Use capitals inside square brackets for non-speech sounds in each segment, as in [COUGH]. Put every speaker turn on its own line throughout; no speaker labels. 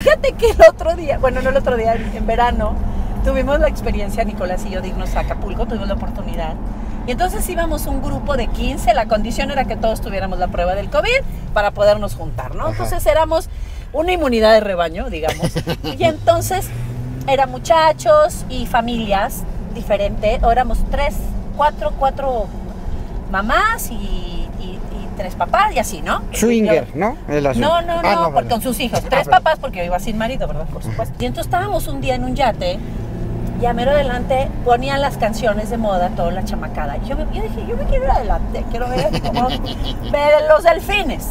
Fíjate que el otro día, bueno, no el otro día, en verano, tuvimos la experiencia, Nicolás y yo, de irnos a Acapulco, tuvimos la oportunidad. Y entonces íbamos un grupo de 15, la condición era que todos tuviéramos la prueba del COVID para podernos juntar, ¿no? Entonces éramos una inmunidad de rebaño, digamos. [LAUGHS] Y entonces eran muchachos y familias diferentes, o éramos tres, cuatro, cuatro mamás y, y- y tres papás y así, ¿no?
Swinger,
Yo-
¿no? El
no, no, no,
Ah,
porque con sus hijos. Tres
Ah, vale.
papás porque yo iba sin marido, ¿verdad? Por supuesto. Y entonces estábamos un día en un yate y a mero adelante ponían las canciones de moda, toda la chamacada. Y yo, me, yo dije, yo me quiero ir adelante, quiero ver cómo [LAUGHS] ver los delfines.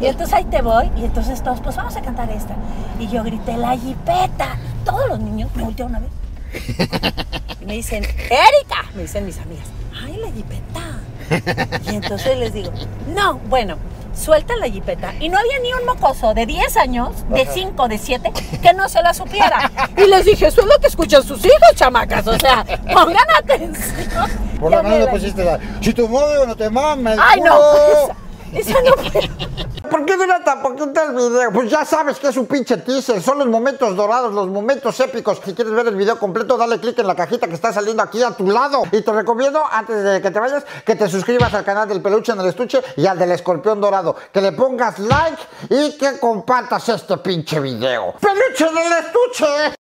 Y entonces ahí te voy y entonces todos, pues vamos a cantar esta. Y yo grité, la jipeta. Todos los niños me voltearon a ver. [LAUGHS] Me dicen, Erika, me dicen mis amigas, ay, la jipeta. Y entonces les digo, no, bueno, suelta la jipeta. Y no había ni un mocoso de 10 años, de 5, de 7, que no se la supiera. Y les dije, eso es lo que escuchan sus hijos, chamacas. O sea, pongan atención.
Por lo menos
me
le pusiste la. Si tu novio no te mama el
Ay, no,
culo".
esa, esa no fue.
¿Por qué dura tan poquito el video? Pues ya sabes que es un pinche teaser. Son los momentos dorados, los momentos épicos. Si quieres ver el video completo, dale click en la cajita que está saliendo aquí a tu lado. Y te recomiendo, antes de que te vayas, que te suscribas al canal del peluche en el estuche y al del escorpión dorado. Que le pongas like y que compartas este pinche video. ¡Peluche en el estuche!